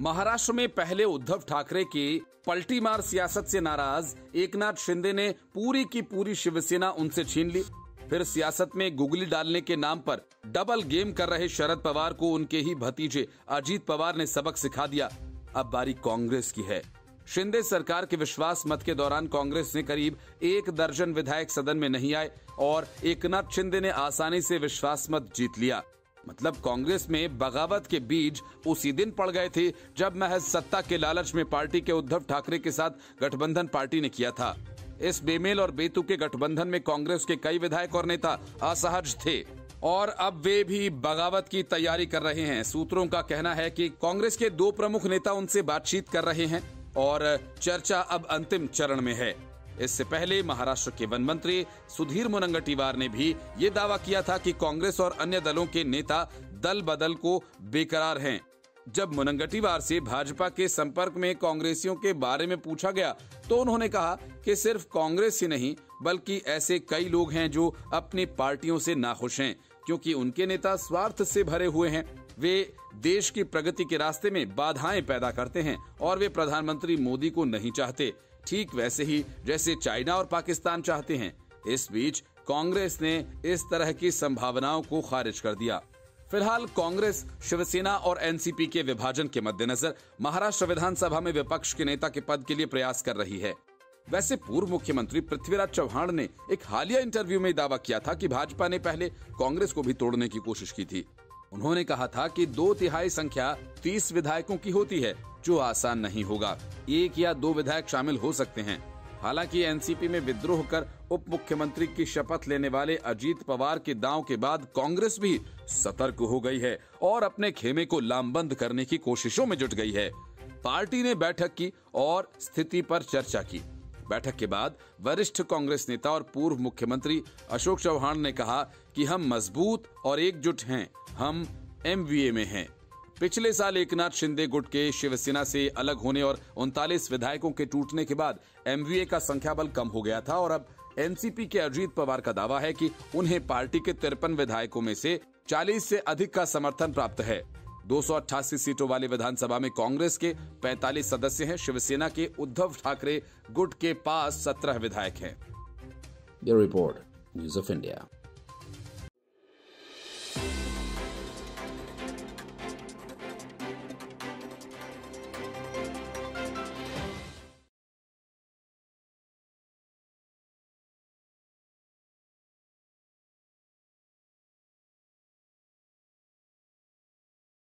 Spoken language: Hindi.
महाराष्ट्र में पहले उद्धव ठाकरे की पलटी मार सियासत से नाराज़ एकनाथ शिंदे ने पूरी की पूरी शिवसेना उनसे छीन ली। फिर सियासत में गुगली डालने के नाम पर डबल गेम कर रहे शरद पवार को उनके ही भतीजे अजीत पवार ने सबक सिखा दिया। अब बारी कांग्रेस की है। शिंदे सरकार के विश्वास मत के दौरान कांग्रेस ने करीब एक दर्जन विधायक सदन में नहीं आए और एकनाथ शिंदे ने आसानी से विश्वास मत जीत लिया। मतलब कांग्रेस में बगावत के बीज उसी दिन पड़ गए थे, जब महज सत्ता के लालच में पार्टी के उद्धव ठाकरे के साथ गठबंधन पार्टी ने किया था। इस बेमेल और बेतु के गठबंधन में कांग्रेस के कई विधायक और नेता असहज थे, और अब वे भी बगावत की तैयारी कर रहे हैं। सूत्रों का कहना है कि कांग्रेस के दो प्रमुख नेता उनसे बातचीत कर रहे हैं, और चर्चा अब अंतिम चरण में है। इससे पहले महाराष्ट्र के वन मंत्री सुधीर मुनंगटीवार ने भी ये दावा किया था कि कांग्रेस और अन्य दलों के नेता दल बदल को बेकरार हैं। जब मुनंगटीवार से भाजपा के संपर्क में कांग्रेसियों के बारे में पूछा गया तो उन्होंने कहा कि सिर्फ़ कांग्रेस ही नहीं, बल्कि ऐसे कई लोग हैं जो अपनी पार्टियों से नाखुश हैं, क्योंकि उनके नेता स्वार्थ से भरे हुए हैं। वे देश की प्रगति के रास्ते में बाधाएँ पैदा करते हैं और वे प्रधानमंत्री मोदी को नहीं चाहते। ठीक वैसे ही जैसे चाइना और पाकिस्तान चाहते हैं। इस बीच कांग्रेस ने इस तरह की संभावनाओं को खारिज कर दिया। फ़िलहाल कांग्रेस, शिवसेना और एनसीपी के विभाजन के मद्देनजर महाराष्ट्र विधानसभा में विपक्ष के नेता के पद के लिए प्रयास कर रही है। वैसे पूर्व मुख्यमंत्री पृथ्वीराज चौहान ने एक हालिया इंटरव्यू में दावा किया था कि भाजपा ने पहले कांग्रेस को भी तोड़ने की कोशिश की थी। उन्होंने कहा था कि दो तिहाई संख्या तीस विधायकों की होती है, जो आसान नहीं होगा। एक या दो विधायक शामिल हो सकते हैं। हालाँकि एनसीपी में विद्रोह कर उप मुख्यमंत्री की शपथ लेने वाले अजीत पवार के दांव के बाद कांग्रेस भी सतर्क हो गई है और अपने खेमे को लामबंद करने की कोशिशों में जुट गई है। पार्टी ने बैठक की और स्थिति पर चर्चा की। बैठक के बाद वरिष्ठ कांग्रेस नेता और पूर्व मुख्यमंत्री अशोक चौहान ने कहा कि हम मज़बूत और एकजुट हैं। हम एमवीए में हैं। पिछले साल एकनाथ शिंदे गुट के शिवसेना से अलग होने और उनतालीस विधायकों के टूटने के बाद एमवीए का संख्या बल कम हो गया था और अब एनसीपी के अजीत पवार का दावा है कि उन्हें पार्टी के तिरपन विधायकों में से 40 से अधिक का समर्थन प्राप्त है। दो सौ अट्ठासी सीटों वाले विधानसभा में कांग्रेस के 45 सदस्य हैं। शिवसेना के उद्धव ठाकरे गुट के पास 17 विधायक हैं। Report, news of India.